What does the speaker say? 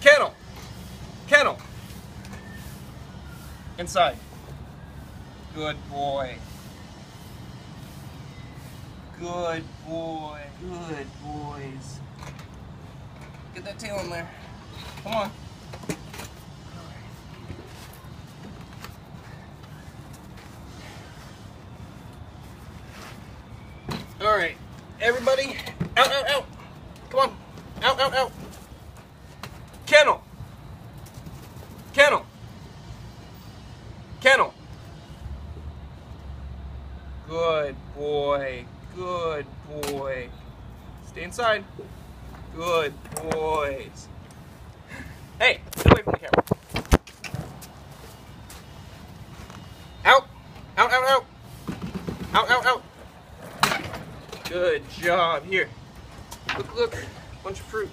Kennel. Kennel. Inside. Good boy. Good boy. Good boys. Get that tail in there. Come on. All right, everybody, out, out, out. Come on, out, out, out. Kennel. Kennel. Kennel. Good boy. Good boy. Stay inside. Good boys. Hey, get away from the camera. Out. Out, out, out. Out, out, out. Good job. Here. Look, look. Bunch of fruit.